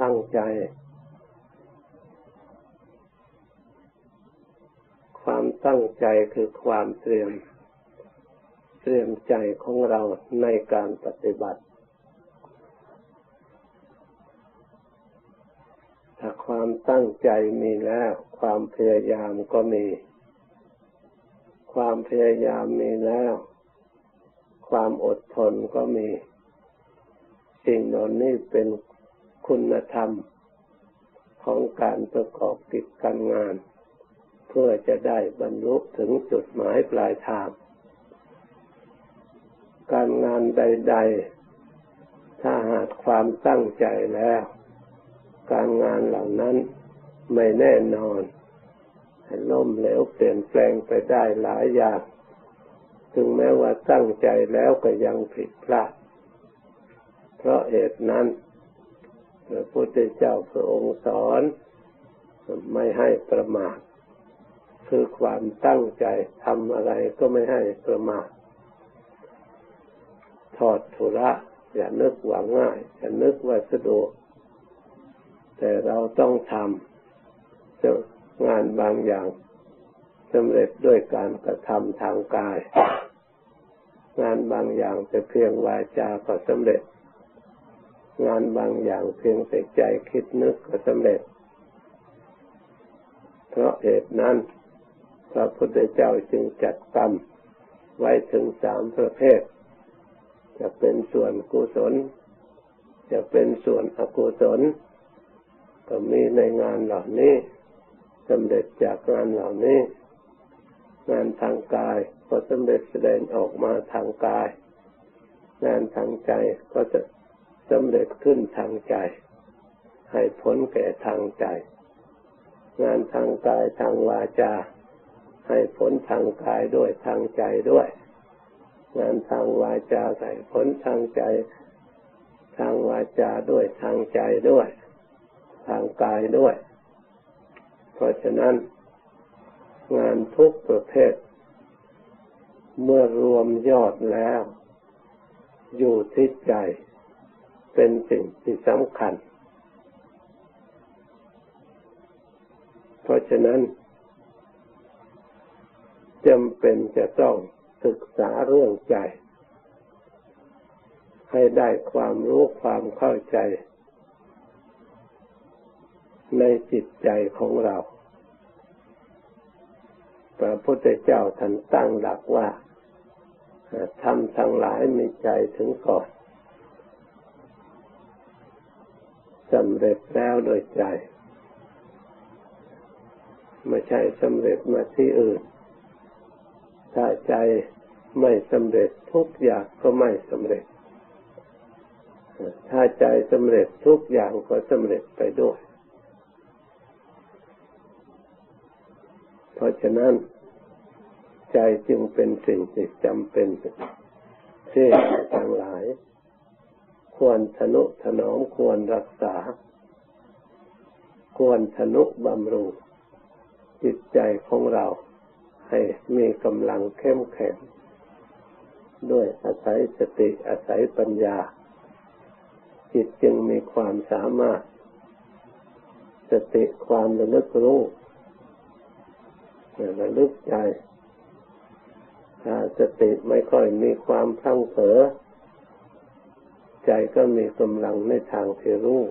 ตั้งใจ ความตั้งใจคือความเตรียม เตรียมใจของเราในการปฏิบัติ ถ้าความตั้งใจมีแล้ว ความพยายามก็มี ความพยายามมีแล้ว ความอดทนก็มี สิ่งเหล่านี้เป็น คุณธรรมของการประกอบกิจการงาน เพื่อจะได้บรรลุถึงจุดหมายปลายทาง การงานใด ๆ ถ้าหากความตั้งใจแล้ว การงานเหล่านั้นไม่แน่นอนล้มเหลวเปลี่ยนแปลงไปได้หลายอย่างถึงแม้ว่าตั้งใจแล้วก็ยังผิดพลาด เพราะเหตุนั้น พระพุทธเจ้าพระองค์สอนไม่ให้ประมาทคือความตั้งใจทำอะไรก็ไม่ให้ประมาทถอดธุระอย่านึกว่าง่าย อย่านึกว่าสะดวก แต่เราต้องทำจะงานบางอย่างสำเร็จด้วยการกระทำทางกาย งานบางอย่างแต่เพียงวาจาก็สำเร็จ งานบางอย่างเพียงแต่ใจคิดนึกก็สำเร็จ เพราะเหตุนั้น พระพุทธเจ้าจึงจัดกรรมไว้ถึงสามประเภท จะเป็นส่วนกุศล จะเป็นส่วนอกุศล ก็มีในงานเหล่านี้สำเร็จจากงานเหล่านี้ งานทางกายก็สำเร็จแสดงออกมาทางกาย งานทางใจก็จะ สำเร็จขึ้นทางใจ ให้ผลแก่ทางใจ งานทางกายทางวาจา ให้ผลทางกายด้วยทางใจด้วย งานทางวาจาให้ผลทางใจ ทางวาจาด้วยทางใจด้วย ทางกายด้วย เพราะฉะนั้น งานทุกประเภท เมื่อรวมยอดแล้ว อยู่ที่ใจ เป็นสิ่งที่สำคัญ เพราะฉะนั้นจำเป็นจะต้องศึกษาเรื่องใจ ให้ได้ความรู้ความเข้าใจ ในจิตใจของเรา พระพุทธเจ้าท่านตั้งหลักว่าทำทั้งหลายมีใจถึงก่อน สำเร็จแล้วโดยใจ ไม่ใช่สำเร็จมาที่อื่น ถ้าใจไม่สำเร็จทุกอย่างก็ไม่สำเร็จ ถ้าใจสำเร็จทุกอย่างก็สำเร็จไปด้วย เพราะฉะนั้น ใจจึงเป็นสิ่งที่จำเป็นที่ทั้งหลาย ควรทนุถนอมควรรักษา ควรทนุบำรุงจิตใจของเรา ให้มีกำลังเข้มแข็ง ด้วยอาศัยสติอาศัยปัญญา จิตจึงมีความสามารถ สติความระลึกรู้ระลึกใจถ้าสติไม่ค่อยมีความพลังเผลอ ใจก็มีกำลังในทางที่รู้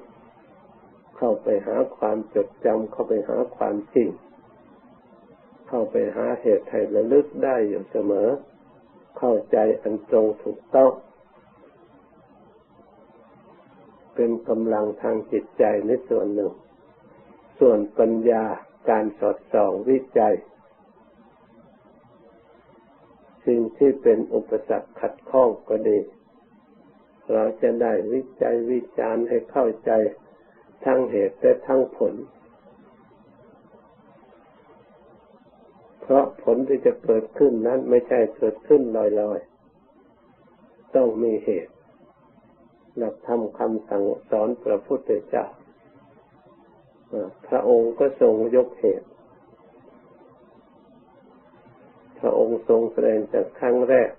เข้าไปหาความจดจำเข้าไปหาความจริง เข้าไปหาเหตุให้ระลึกได้อยู่เสมอ เข้าใจอันตรงถูกต้อง เป็นกำลังทางจิตใจในส่วนหนึ่ง ส่วนปัญญาการสอดส่องวิจัย สิ่งที่เป็นอุปสรรคขัดข้องก็ดี เราจะได้วิจัยวิจารณ์ให้เข้าใจทั้งเหตุและทั้งผล เพราะผลที่จะเกิดขึ้นนั้นไม่ใช่เกิดขึ้นลอยๆ ต้องมีเหตุ หลักธรรมคำสั่งสอนพระพุทธเจ้าพระองค์ก็ทรงยกเหตุ พระองค์ทรงแสดงจากครั้งแรก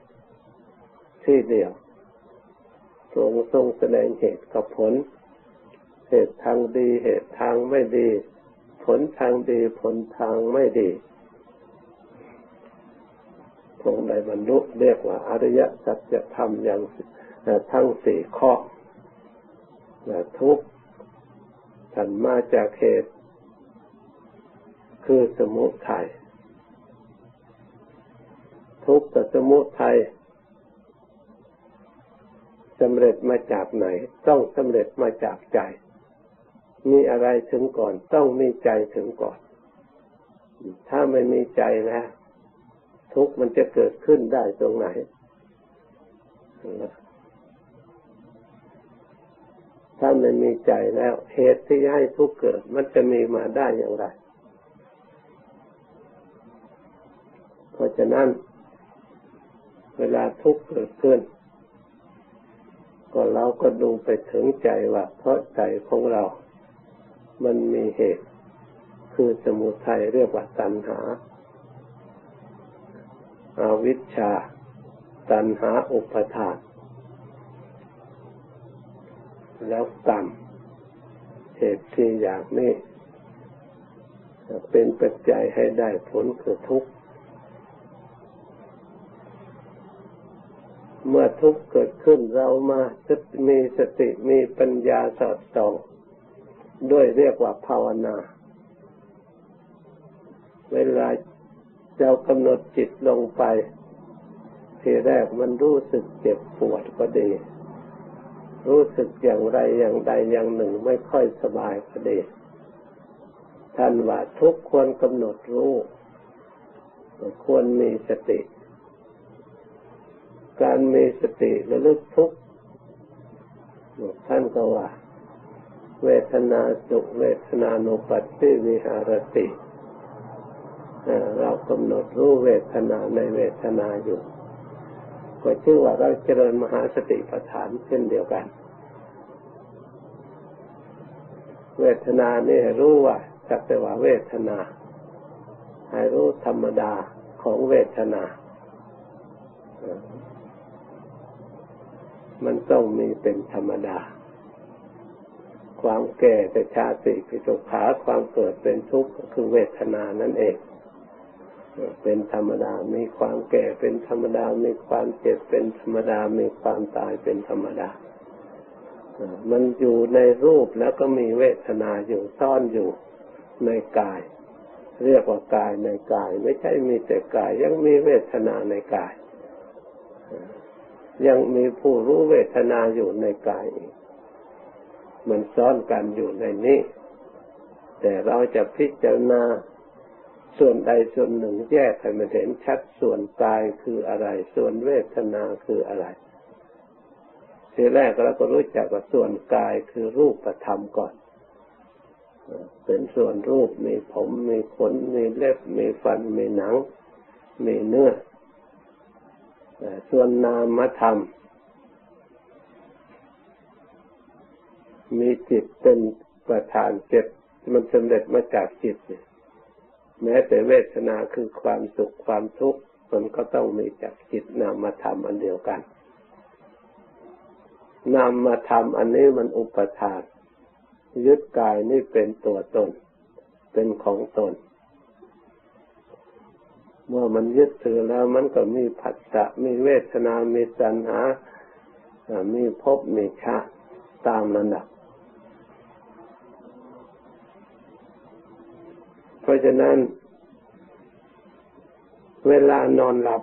ที่เดียว ทรงทรงแสดงเหตุกับผล เหตุทางดีเหตุทางไม่ดี ผลทางดีผลทางไม่ดีตรงใดบรรลุเรียกว่าอริยสัจธรรมอย่างทั้งสี่ข้อทุกท่านมาจากเหตุ คือสมุทัยทุกข์กับสมุทัย สำเร็จมาจากไหน ต้องสำเร็จมาจากใจ มีอะไรถึงก่อน ต้องมีใจถึงก่อน ถ้าไม่มีใจแล้วทุกข์มันจะเกิดขึ้นได้ตรงไหน ถ้าไม่มีใจแล้ว เหตุที่ให้ทุกข์เกิด มันจะมีมาได้อย่างไร เพราะฉะนั้น เวลาทุกข์เกิดขึ้น ก็เราก็ดูไปถึงใจว่าเพราะใจของเรา มันมีเหตุ คือสมุทัยเรียกว่าตัณหาอาวิชชา ตัณหาอุปทาน แล้วกรรมเหตุที่อย่างนี้ เป็นปัจจัยให้ได้ผลคือทุกข์ เมื่อทุกข์เกิดขึ้นเรามามีสติมีปัญญาสอดส่องด้วยเรียกว่าภาวนา เวลาเรากำหนดจิตลงไป ทีแรกมันรู้สึกเจ็บปวดก็ดี รู้สึกอย่างไรอย่างใดอย่างหนึ่งไม่ค่อยสบายก็ดี ท่านว่าทุกควรกำหนดรู้ ควรมีสติ การมีสติระลึกทุกท่านก็ว่า เวทนาสุเวทนานุปัสสิวิหารติเรากำหนดรู้เวทนาในเวทนาอยู่ ก็ชื่อว่าเราเจริญมหาสติปัฏฐานเช่นเดียวกัน เวทนานี่รู้ว่าสักแต่ว่าเวทนา ให้รู้ธรรมดาของเวทนา มันต้องมีเป็นธรรมดา ความแก่แต่ชาติปิจุขาความเกิดเป็นทุกข์ก็คือเวทนานั่นเอง เป็นธรรมดา มีความแก่เป็นธรรมดา มีความเจ็บเป็นธรรมดา มีความตายเป็นธรรมดา มันอยู่ในรูปแล้วก็มีเวทนาอยู่ซ่อนอยู่ในกาย เรียกว่ากายในกาย ไม่ใช่มีแต่กายยังมีเวทนาในกาย ยังมีผู้รู้เวทนาอยู่ในกายมันซ่อนกันอยู่ในนี้ แต่เราจะพิจารณาส่วนใดส่วนหนึ่งแยกให้มันเห็นชัดส่วนกายคืออะไร ส่วนเวทนาคืออะไรทีแรกเราก็รู้จักว่าส่วนกายคือรูปธรรมก่อน เป็นส่วนรูปมีผมมีขนมีเล็บมีฟันมีหนัง มีเนื้อ ส่วนนามธรรม มีจิตเป็นประธานเจ็ดมันสำเร็จมาจากจิตเนี่ยแม้แต่เวทนาคือความสุขความทุกข์มันก็ต้องมีจากจิตนามธรรมอันเดียวกัน นามธรรมอันนี้มันอุปทาน ยึดกายนี่เป็นตัวตน เป็นของตน เมื่อมันยึดถือแล้วมันก็มีผัสสะมีเวทนา มีสัญหา มีภพมีชาติตามระดับ เพราะฉะนั้น เวลานอนหลับ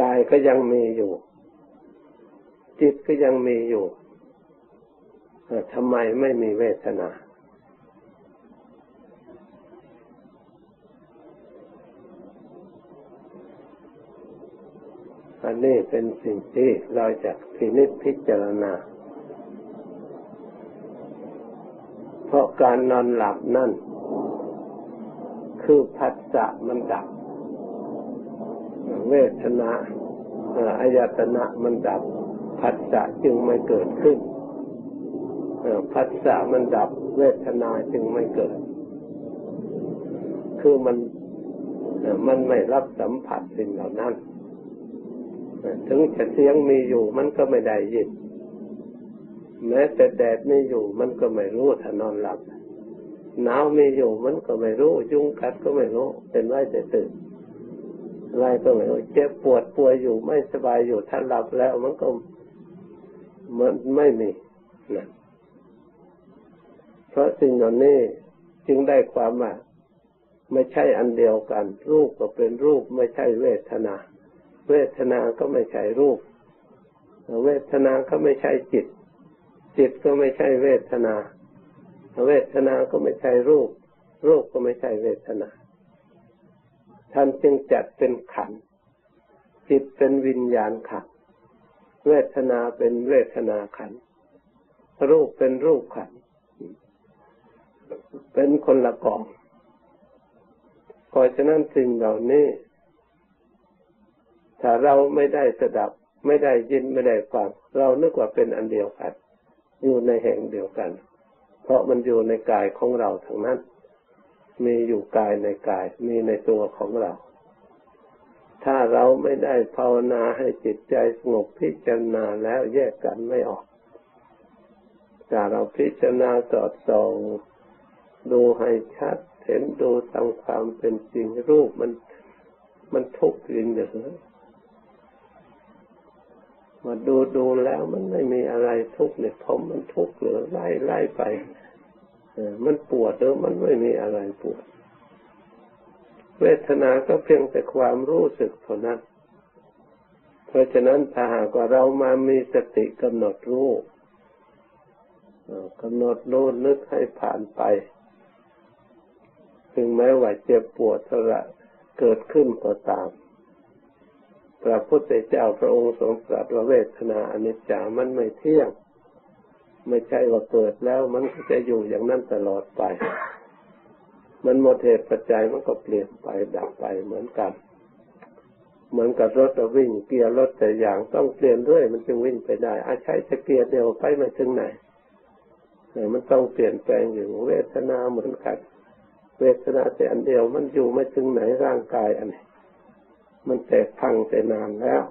กายก็ยังมีอยู่ จิตก็ยังมีอยู่ทำไมไม่มีเวทนา อันนี้เป็นสิ่งที่เราจะพินิจพิจารณา เพราะการนอนหลับนั่น คือผัสสะมันดับ เวทนาอายตนะมันดับผัสสะจึงไม่เกิดขึ้นผัสสะมันดับ เวทนาจึงไม่เกิด คือมันมันไม่รับสัมผัสสิ่งเหล่านั้น ถึงจะเสียงมีอยู่มันก็ไม่ได้ยิน แม้แต่แดดไม่อยู่มันก็ไม่รู้ถ้านอนหลับหนาวมีอยู่มันก็ไม่รู้ยุงกัดก็ไม่รู้ เป็นไรแต่ตื่นอะไรก็ไม่รู้เจ็บปวดป่วยอยู่ไม่สบายอยู่ถ้าหลับแล้วมันก็มันไม่มีนะเพราะสิ่งเหล่านี้จึงได้ความว่าไม่ใช่อันเดียวกัน รูปก็เป็นรูปไม่ใช่เวทนา เวทนาก็ไม่ใช่รูป เวทนาก็ไม่ใช่จิต จิตก็ไม่ใช่เวทนา เวทนาก็ไม่ใช่รูป รูปก็ไม่ใช่เวทนาท่านจึงจัดเป็นขัน จิตเป็นวิญญาณขัน เวทนาเป็นเวทนาขัน รูปเป็นรูปขัน เป็นคนละกองเพราะฉะนั้นสิ่งเหล่านี้ ถ้าเราไม่ได้สดับ ไม่ได้ยินไม่ได้ฟัง เรานึกว่าเป็นอันเดียวกัน อยู่ในแห่งเดียวกัน เพราะมันอยู่ในกายของเราทั้งนั้น มีอยู่กายในกาย มีในตัวของเรา ถ้าเราไม่ได้ภาวนาให้จิตใจสงบพิจารณาแล้วแยกกันไม่ออกถ้าเราพิจารณาสอดส่องดูให้ชัด เห็นดูตามความเป็นจริงรูปมันมันทุกข์จริงเหรอ มาดูดูแล้วมันไม่มีอะไรทุกข์เนี่ยผมมันทุกข์หรือไล่ไล่ไปมันปวดหรือมันไม่มีอะไรปวด เวทนาก็เพียงแต่ความรู้สึกเท่านั้น เพราะฉะนั้นถ้าหากว่าเรามามีสติกำหนดรู้กำหนดรู้นึกให้ผ่านไป ถึงแม้ว่าเจ็บปวดทระเกิดขึ้นก็ตาม พระพุทธเจ้าพระองค์ทรงตรัสว่าเวทนาอนิจจามันไม่เที่ยง ไม่ใช่ว่าเกิดแล้วมันก็จะอยู่อย่างนั้นตลอดไป มันหมดเหตุปัจจัยมันก็เปลี่ยนไปดับไปเหมือนกัน เหมือนกับรถวิ่งเกียร์รถแต่อย่างต้องเปลี่ยนเรื่อยมันจึงวิ่งไปได้อาใช้จะเกียร์เดียวไปไม่ถึงไหนมันต้องเปลี่ยนแปลงอยู่เวทนาเหมือนกัน เวทนาแต่อันเดียวมันอยู่ไม่ถึงไหนร่างกายอันนี้ มันแตกพังแต่นานแล้ว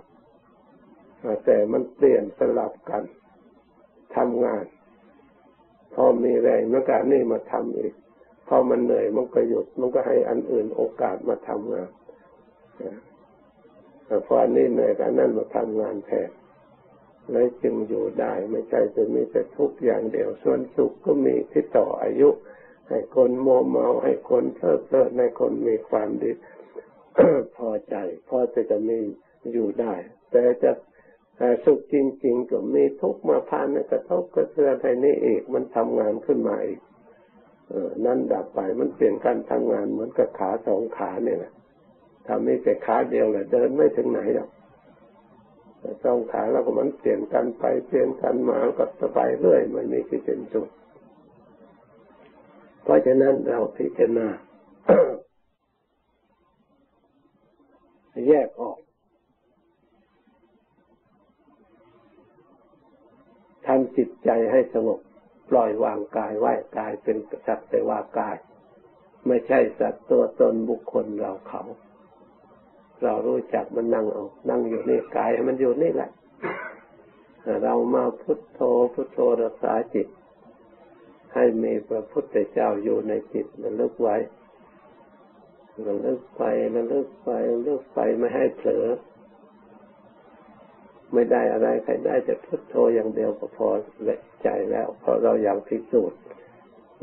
แต่มันเปลี่ยนสลับกันทำงาน พอมีแรงมันก็นี่มาทำอีก พอมันเหนื่อยมันก็หยุด มันก็ให้อันอื่นโอกาสมาทำงานพออันนี้เหนื่อยกันนั่นมาทำงานแทนเลยจึงอยู่ได้ไม่ใช่จะมีแต่ทุกอย่างเดียว ส่วนสุขก็มีที่ต่ออายุ ให้คนโมเมาให้คนเพลิดเพลินให้คนมีความดี พอใจ พอจะจะมีอยู่ได้ แต่จะสุขจริง ๆ ก็มีทุกมาผ่านกระทบกระเทือนให้นี่อีกมันทำงานขึ้นมาอีกเออนั่นดับไปมันเปลี่ยนการทำงานเหมือนกับขาสองขาเนี่ยแหละทำไม่แต่ขาเดียวแหละเดินไม่ถึงไหนหรอกสองขาแล้วก็มันเปลี่ยนกันไปเปลี่ยนกันมาก็สบายเรื่อยมันไม่คิดเป็นสุดเพราะฉะนั้นเราพิจารณา แยกออกทำจิตใจให้สงบ ปล่อยวางกายไว้กายเป็นสัตว์แต่ว่ากาย ไม่ใช่สัตว์ตัวตนบุคคลเราเขา เรารู้จักมันนั่งเอานั่งอยู่นี่กายมันอยู่นี่แหละเรามาพุทโธพุทโธรักษาจิต ให้มีพระพุทธเจ้าอยู่ในจิตระลึกไว้ ระลึกไประลึกไประลึกไปไม่ให้เผลอ ไม่ได้อะไรใครได้จะพุทโธอย่างเดียวก็พอละใจแล้ว เพราะเราอยากพิสูจน์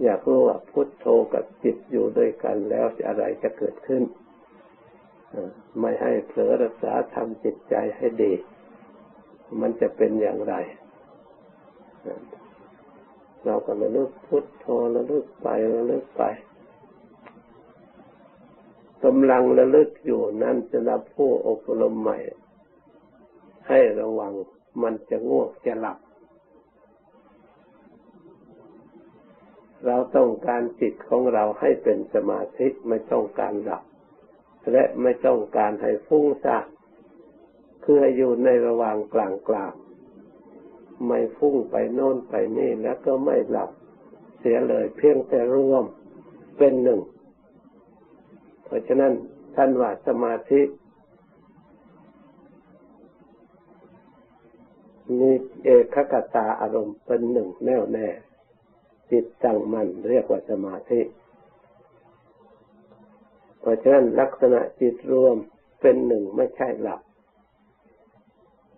อยากรู้ว่าพุทโธกับจิตอยู่ด้วยกันแล้วอะไรจะเกิดขึ้นไม่ให้เผลอรักษาทำจิตใจให้ดี มันจะเป็นอย่างไร เราก็ระลึกพุทโธระลึกไประลึกไป กำลังระลึกอยู่นั่นจะรับผู้อบรมใหม่ ให้ระวังมันจะง่วงจะหลับ เราต้องการจิตของเราให้เป็นสมาธิไม่ต้องการหลับ และไม่ต้องการให้ฟุ้งซ่านคืออยู่ในระหว่างกลางกลางไม่ฟุ้งไปโน่นไปนี่แล้วก็ไม่หลับ เสียเลยเพียงแต่รวมเป็นหนึ่ง เพราะฉะนั้นท่านว่าสมาธิมีเอกคตาอารมณ์เป็นหนึ่งแน่วแน่ จิตตั้งมั่นเรียกว่าสมาธิ เพราะฉะนั้นลักษณะจิตรวมเป็นหนึ่งไม่ใช่หลับ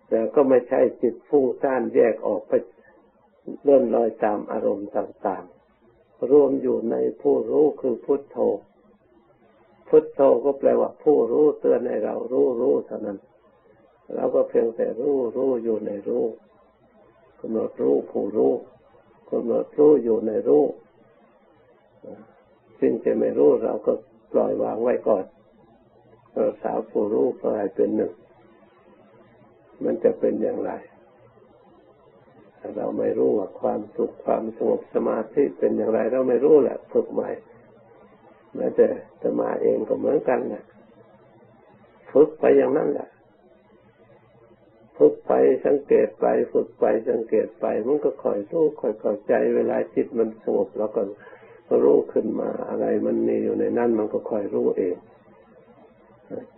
แต่ก็ไม่ใช่จิตฟุ้งซ่านแยกออกไปเลื่อนลอยตามอารมณ์ต่างๆ รวมอยู่ในผู้รู้คือพุทโธ พุทโธก็แปลว่าผู้รู้เตือนให้เรารู้รู้เท่านั้น เราก็เพียงแต่รู้รู้อยู่ในรู้กำหนดรู้ผู้รู้กำหนดรู้อยู่ในรู้สิ่งที่ไม่รู้เราก็ปล่อยวางไว้ก่อนเราสาวผู้รู้ก็ให้เป็นหนึ่ง มันจะเป็นอย่างไรเราไม่รู้ว่าความสุขความสงบสมาธิเป็นอย่างไร เราไม่รู้แหละฝึกใหม่ แม้แต่สมาเองก็เหมือนกันแหละฝึกไปอย่างนั้นแหละฝึกไปสังเกตไปฝึกไปสังเกตไปมันก็ค่อยรู้ค่อยเข้าใจเวลาจิตมันสงบแล้วก็รู้ขึ้นมาอะไรมันมีอยู่ในนั้นมันก็ค่อยรู้เอง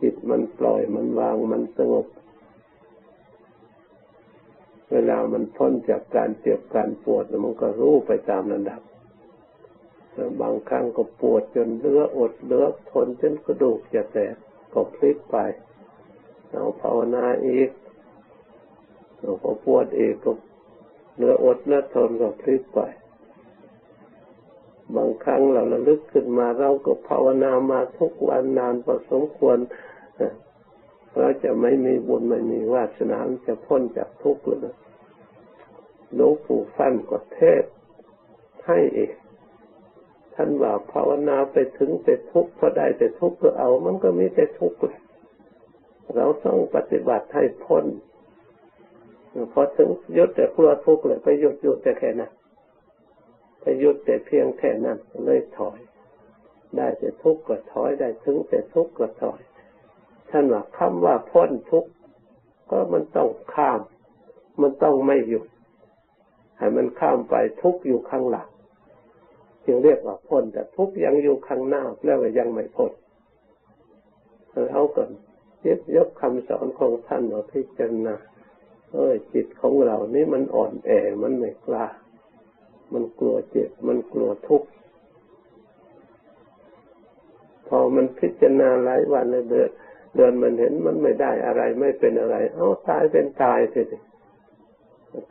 จิตมันปล่อยมันวางมันสงบ เวลามันพ้นจากการเจ็บการปวดมันก็รู้ไปตามระดับ บางครั้งก็ปวดจนเลืออดเลือทนจนกระดูกจะแตกก็พลิกไปเอาภาวนาอีกพอปวดเองก็เนื้ออดเนื้อทนก็พลิกไป บางครั้งเราระลึกขึ้นมาเราก็ภาวนามาทุกวันนานพอสมควรเราจะไม่มีบุญไม่มีวาสนาจะพ้นจากทุกข์เลยหลวงปู่ฟันก็เทศให้เอง ท่านว่าภาวนาไปถึงแต่ทุกข์พอได้แต่ทุกข์ก็เอา มันก็มีแต่ทุกข์เราต้องปฏิบัติให้พ้นพอถึงยุดแต่กลัวทุกข์เลยไปหยุดหยุดแต่แค่นั้นไปหยุดแต่เพียงแค่นั้นเลยถอย ได้แต่ทุกข์ก็ถอยได้ถึงแต่ทุกข์ก็ถอย ท่านว่าคำว่าพ้นทุกข์ก็มันต้องข้าม มันต้องไม่หยุดให้มันข้ามไปทุกข์อยู่ข้างหลัง จึงเรียกว่าพ้นแต่ทุกยังอยู่ข้างหน้าแล้วยังไม่พ้นเราก็ยกยกคำสอนของท่านมาพิจารณาเอ้ยจิตของเรานี่มันอ่อนแอมันไม่กล้า มันกลัวเจ็บมันกลัวทุกข์พอมันพิจารณาหลายวันเลยเดือนเดือนมันเห็นมันไม่ได้อะไรไม่เป็นอะไรเอาตายเป็นตายสิ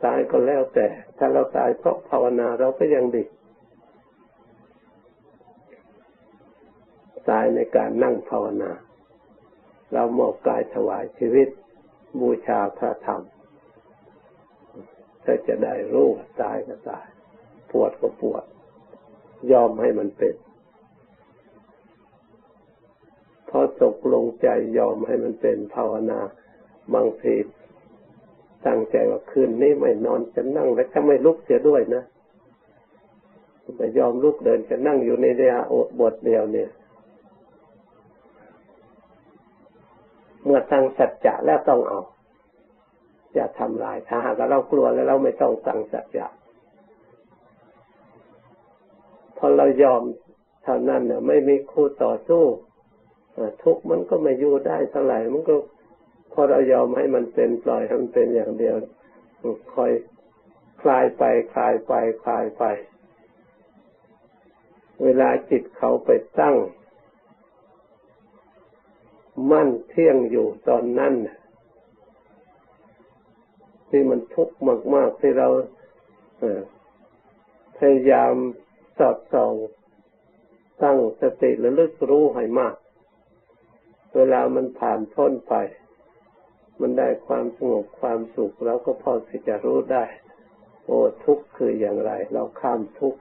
ตายก็แล้วแต่ ถ้าเราตายเพราะภาวนาเราก็ยังดี ตายในการนั่งภาวนา เราหมอบกายถวายชีวิต บูชาพระธรรมถ้าจะได้รู้ตายก็ตาย ปวดก็ปวด ยอมให้มันเป็นพอตกลงใจยอมให้มันเป็นภาวนาบางทีตั้งใจว่าคืนนี้ไม่นอนจะนั่งแล้วจะไม่ลุกเสียด้วยนะแต่ยอมลุกเดินจะนั่งอยู่ในเรียบทเดียวเนี่ย เมื่อตั้งสัจจะแล้วต้องเอาจะทำลายถ้าหากเรากลัวแล้วเราไม่ต้องตั้งสัจจะพอเรายอมเท่านั้นเนี่ยไม่มีคู่ต่อสู้ทุกมันก็ไม่อยู่ได้เท่าไหร่มันก็พอเรายอมให้มันเป็นปล่อยให้มันเป็นอย่างเดียวคอยคลายไปคลายไปคลายไป เวลาจิตเขาไปตั้ง มั่นเที่ยงอยู่ตอนนั้นที่มันทุกข์มาก ๆ ที่เราพยายามสอดส่องตั้งสติระลึกรู้ให้มาก เวลามันผ่านพ้นไป มันได้ความสงบความสุขเราก็พอที่จะรู้ได้ โอ้ทุกข์คืออย่างไร เราข้ามทุกข์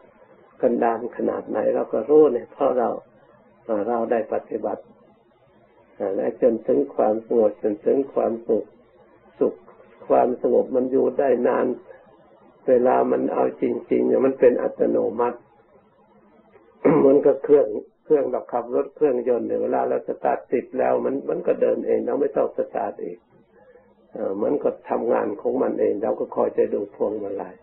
กันดานขนาดไหน เราก็รู้เนี่ยเพราะเราเราได้ปฏิบัติ และจนถึงความสงบจนถึงความสุขสุขความสงบมันอยู่ได้นาน เวลามันเอาจริงๆเนี่ยมันเป็นอัตโนมัติมันก็เครื่องเครื่องเราขับรถเครื่องยนต์เนี่ยเวลาเราสตาร์ทติดแล้ว มันมันก็เดินเองเราไม่ต้องสตาร์ทเองมันก็ทำงานของมันเอง เราก็คอยจะดูพวงมาลัย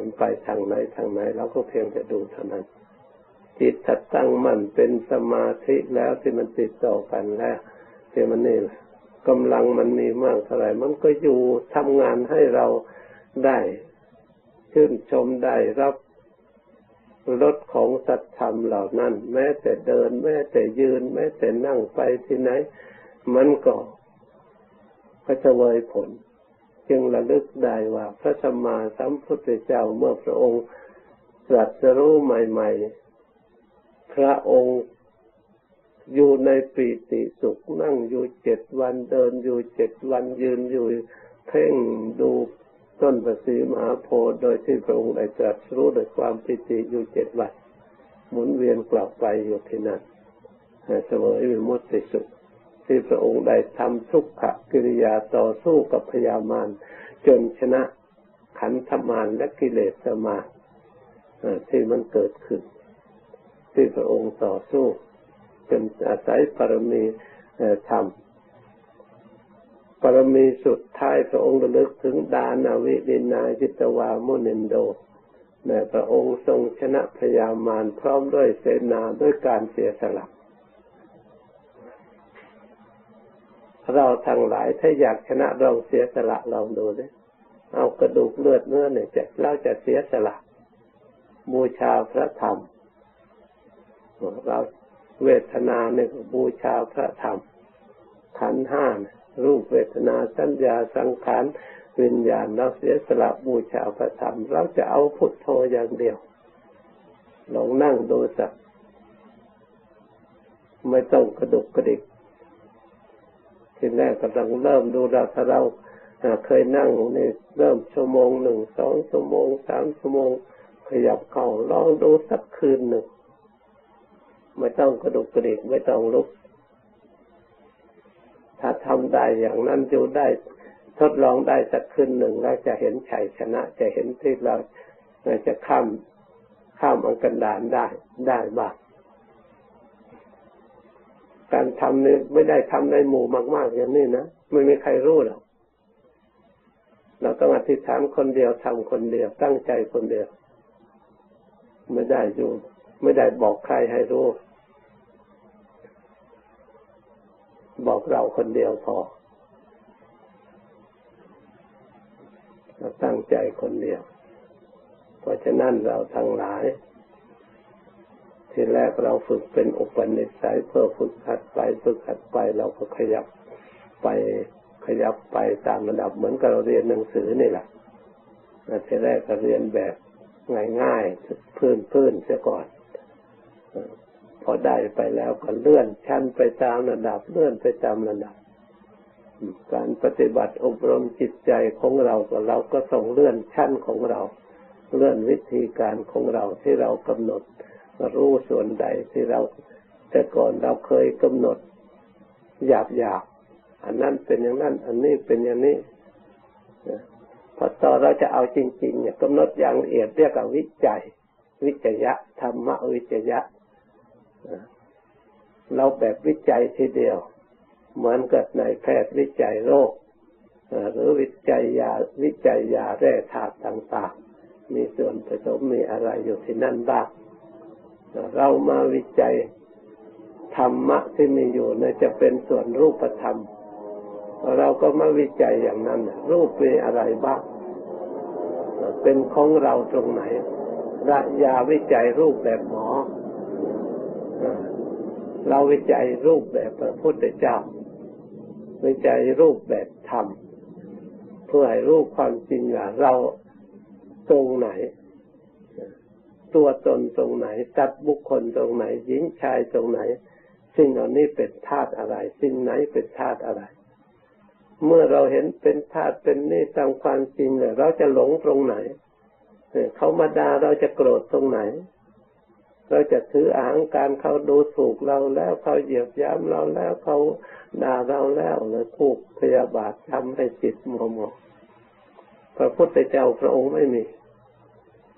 มันไปทางไหนทางไหนเราก็เพียงจะดูเท่านั้น จิตถ้าตั้งมั่นเป็นสมาธิแล้วที่มันติดต่อกันแล้วที่มันนี่แหละกำลังมันมีมากเท่าไหร่มันก็อยู่ทำงานให้เราได้ชื่นชมได้รับรสของสัตธรรมเหล่านั้น แม้แต่เดิน แม้แต่ยืน แม้แต่นั่งไปที่ไหน มันก็พระเวยผล จึงระลึกได้ว่าพระสัมมาสัมพุทธเจ้าเมื่อพระองค์ตรัสรู้ใหม่ ๆ พระองค์อยู่ในปีติสุขนั่งอยู่เจ็ดวันเดินอยู่เจ็ดวันยืนอยู่เพ่งดูต้นประสีมหาโพธิ์โดยที่พระองค์ได้ตรัสรู้โดยความปิติอยู่เจ็ดวัน หมุนเวียนกลับไปอยู่ที่นั่นเสวยวิมุตติสุข ที่พระองค์ได้ทำทุกขกิริยาต่อสู้กับพยามารจนชนะขันธมารและกิเลสมาที่มันเกิดขึ้น ที่พระองค์ต่อสู้จนอาศัยปรมีธรรมปรมีสุดท้ายพระองค์ระลึกถึงดานาวิดินาจิตวามุนินโดในพระองค์ทรงชนะพยามารพร้อมด้วยเสนาด้วยการเสียสละเราทั้งหลายถ้าอยากชนะเราเสียสละลองดูเลยเอากระดูกเลือดเนื้อเนี่ยจะเราจะเสียสละบูชาพระธรรม เราเวทนาเนี่ยบูชาพระธรรมขันห้ารูปเวทนาสัญญาสังขารวิญญาณเราเสียสละบูชาพระธรรม เราจะเอาพุทโธอย่างเดียวลองนั่งดูสักไม่ต้องกระดุกกระดิกทีแรกกำลังเริ่มดูเราถ้าเราเคยนั่งนี่เริ่มชั่วโมงหนึ่งสองชั่วโมงสามชั่วโมงขยับเข่าลองดูสักคืนหนึ่ง ไม่ต้องกระดุกกระดิกไม่ต้องลุก ถ้าทำได้อย่างนั้นอยู่ได้ทดลองได้สักคืนหนึ่งแล้วจะเห็นชัยชนะ จะเห็นที่เราจะข้ามข้ามอังกันดานได้ได้บ้างการทำนี่ไม่ได้ทำในหมู่มากๆอย่างนี้นะไม่มีใครรู้หรอกเราต้องอธิษฐานคนเดียวทำคนเดียวตั้งใจคนเดียว ไม่ได้อยู่ ไม่ได้บอกใครให้รู้ บอกเราคนเดียวพอเราตั้งใจคนเดียว เพราะฉะนั้นเราทั้งหลาย ทีแรกเราฝึกเป็นอุปนิสัยเพื่อฝึกหัดไปฝึกหัดไปเราก็ขยับไปขยับไปตามระดับเหมือนกับเราเรียนหนังสือนี่แหละทีแรกก็เรียนแบบง่ายๆพื้นๆเสียก่อน พอได้ไปแล้วก็เลื่อนชั้นไปตามระดับเลื่อนไปตามระดับ การปฏิบัติอบรมจิตใจของเราก็เราก็ส่งเลื่อนชั้นของเรา เลื่อนวิธีการของเราที่เรากำหนด รู้ส่วนใดที่เราแต่ก่อนเราเคยกำหนดหยาบหยาบอันนั้นเป็นอย่างนั้น อันนี้เป็นอย่างนี้พอต่อเราจะเอาจริง ๆ เนี่ยกำหนดอย่างละเอียดเรียกว่าวิจัย วิจยะธรรมวิจยะ เราแบบวิจัยทีเดียว เหมือนกับในแพทย์วิจัยโรคหรือวิจัยยาวิจัยยาแร่ธาตุต่างๆ มีส่วนผสมมีอะไรอยู่ที่นั่นบ้างเรามาวิจัยธรรมะที่มีอยู่นะจะเป็นส่วนรูปธรรม เราก็มาวิจัยอย่างนั้น รูปมีอะไรบ้าง เป็นของเราตรงไหนระยาวิจัยรูปแบบหมอ เราวิจัยรูปแบบพระพุทธเจ้า วิจัยรูปแบบธรรม เพื่อให้รู้ความจริงว่าเราตรงไหน ตัวตนตรงไหนตัดบุคคลตรงไหน หญิงชายตรงไหน สิ่งเหล่านี้เป็นธาตุอะไร สิ่งไหนเป็นธาตุอะไร เมื่อเราเห็นเป็นธาตุเป็นนี่ตามความจริงเนี่ยเราจะหลงตรงไหนเขามาด่าเราจะโกรธตรงไหน เราจะถืออาหางการเขาดูถูกเราแล้วเขาเหยียบย้ำเราแล้วเขาด่าเราแล้วหรือผูกพยาบาททำให้จิตมัวหมองพระพุทธเจ้าพระองค์ไม่มี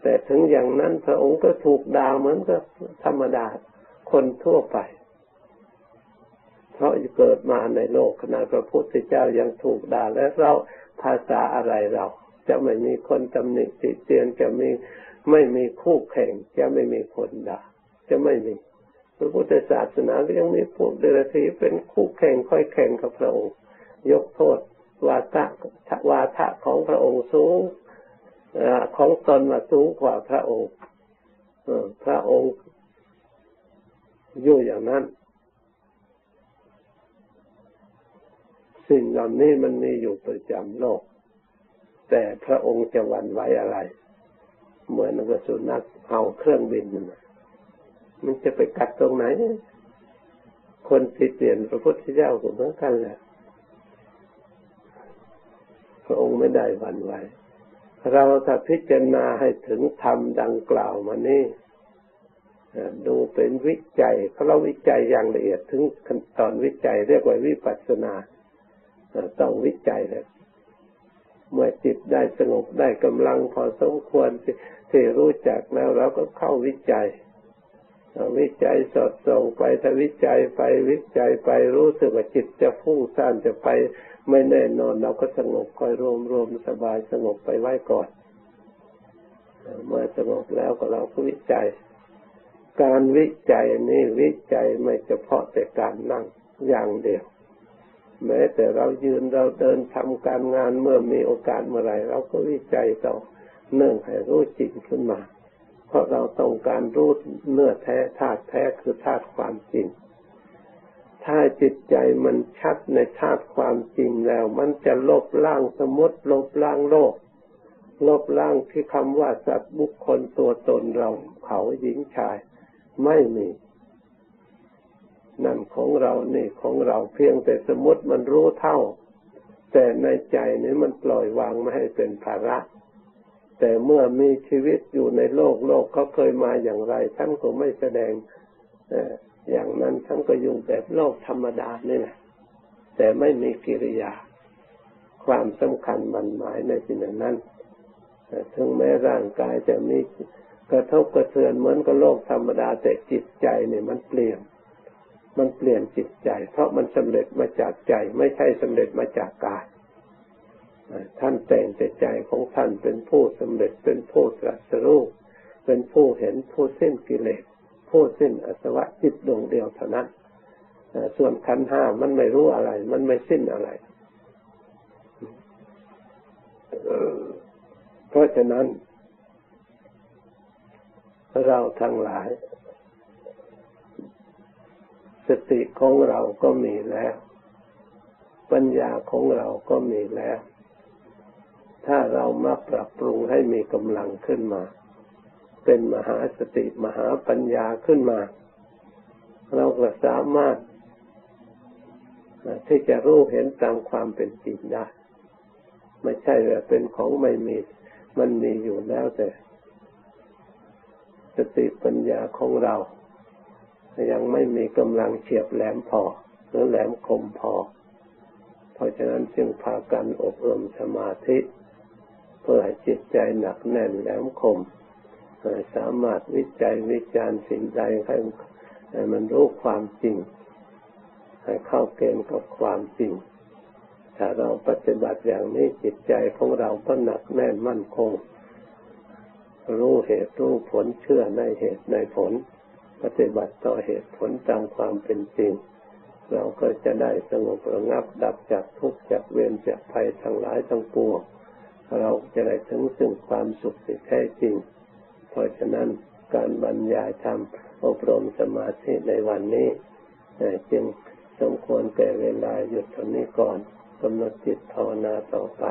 แต่ถึงอย่างนั้นพระองค์ก็ถูกด่าเหมือนกับธรรมดาคนทั่วไป เพราะเกิดมาในโลกขณะพระพุทธเจ้ายังถูกด่าและเราภาษาอะไรเรา จะไม่มีคนตำหนิติเตียนจะมี ไม่มีคู่แข่งจะไม่มีคนด่าจะไม่มีพระพุทธศาสนาก็ยังมีพวกเดรัจฉีเป็นคู่แข่งค่อยแข่งกับพระองค์ ยกโทษวาทะวาทะของพระองค์สูงของตนมาสูงกว่าพระองค์พระองค์อยู่อย่างนั้น สิ่งเหล่านี้มันมีอยู่ประจำโลก แต่พระองค์จะหวั่นไหวอะไร เหมือนกับสุนัขเอาเครื่องบินมันจะไปกัดตรงไหน คนที่เปลี่ยนพระพุทธเจ้าก็เหมือนกันแหละพระองค์ไม่ได้หวั่นไหว เราถ้าพิจารณาให้ถึงธรรมดังกล่าวมานี่ดูเป็นวิจัยเขาเราวิจัยอย่างละเอียดถึงขั้นตอนวิจัยเรียกว่าวิปัสสนา ต้องวิจัยเลย เมื่อจิตได้สงบได้กำลังพอสมควรที่รู้จักแล้วเราก็เข้าวิจัยวิจัยสอดส่องไปถ้าวิจัยไปวิจัยไปรู้สึกว่าจิตจะฟุ้งซ่านจะไปไม่แน่นอนเราก็สงบคอยรวมรวมสบายสงบไปไว้ก่อนเมื่อสงบแล้วก็เราก็วิจัย การวิจัยนี้วิจัยไม่เฉพาะแต่การนั่งอย่างเดียว แม้แต่เรายืนเราเดินทำการงานเมื่อมีโอกาสเมื่อไรเราก็วิจัยต่อเนื่องให้รู้จริงขึ้นมา เพราะเราต้องการรู้เนื้อแท้ธาตุแท้คือธาตุความจริง ถ้าจิตใจมันชัดในธาตุความจริงแล้ว มันจะลบล้างสมมติลบล้างโลก ลบล้างที่คำว่าสัตว์บุคคลตัวตนเราเขาหญิงชาย ไม่มี นั่นของเรานี่ของเราเพียงแต่สมมติมันรู้เท่า แต่ในใจนี้มันปล่อยวางไม่ให้เป็นภาระแต่เมื่อมีชีวิตอยู่ในโลกโลกเขาเคยมาอย่างไรท่านก็ไม่แสดงอย่างนั้นทั้งก็อยู่แบบโลกธรรมดานี่แหละแต่ไม่มีกิริยา ความสำคัญมันหมายในสิ่งนั้นถึงแม้ร่างกายจะมีกระทบกระเทือนเหมือนกับโลกธรรมดา แต่จิตใจเนี่ยมันเปลี่ยน มันเปลี่ยนจิตใจ เพราะมันสำเร็จมาจากใจ ไม่ใช่สำเร็จมาจากกายท่านแต่งแต่ใจของท่านเป็นผู้สำเร็จเป็นผู้ตรัสรู้เป็นผู้เห็นผู้สิ้นกิเลสผู้สิ้นอสวะจิตดวงเดียวเท่านั้นส่วนขันห้ามันไม่รู้อะไร มันไม่สิ้นอะไรเพราะฉะนั้น เราทั้งหลาย สติของเราก็มีแล้ว ปัญญาของเราก็มีแล้ว ถ้าเรามาปรับปรุงให้มีกำลังขึ้นมา เป็นมหาสติมหาปัญญาขึ้นมา เราก็สามารถที่จะรู้เห็นตามความเป็นจริงได้ ไม่ใช่ว่าเป็นของไม่มี มันมีอยู่แล้วแต่ สติปัญญาของเรา ยังไม่มีกำลังเฉียบแหลมพอ หรือแหลมคมพอ เพราะฉะนั้นจึงพากันอบรมสมาธิ เพื่อให้จิตใจหนักแน่นแหลมคมสามารถวิจัยวิจารณ์สิ่งใดให้มันรู้ความจริง ให้เข้าเกณฑ์กับความจริง ถ้าเราปฏิบัติอย่างนี้จิตใจของเราก็หนักแน่นมั่นคง รู้เหตุรู้ผลเชื่อในเหตุในผล ปฏิบัติต่อเหตุผลตามความเป็นจริง เราก็จะได้สงบระงับดับจากทุกข์จากเวรจากภัยทั้งหลายทั้งปวงเราจะได้ถึงซึ่งความสุขที่แท้จริง เพราะฉะนั้นการบรรยายธรรมอบรมสมาธิในวันนี้จึงสมควรแก่เวลาหยุดตรงนี้ก่อนกำหนดจิตภาวนาต่อไป